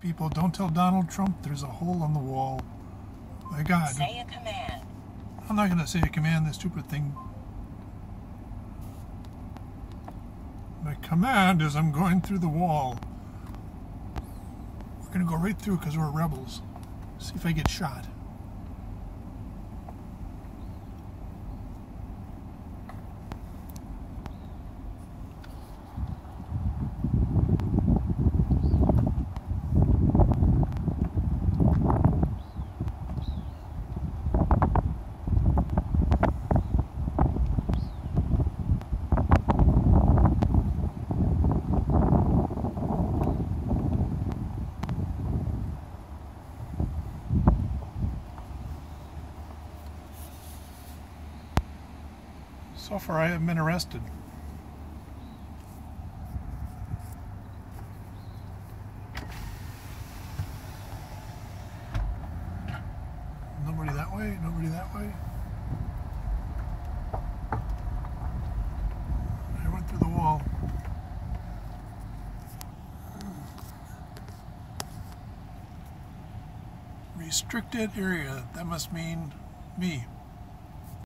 People, don't tell Donald Trump there's a hole on the wall. My God. Say a command. I'm not going to say a command, this stupid thing. My command is I'm going through the wall. We're going to go right through because we're rebels. See if I get shot. So far, I haven't been arrested. Nobody that way, nobody that way. I went through the wall. Restricted area, that must mean me.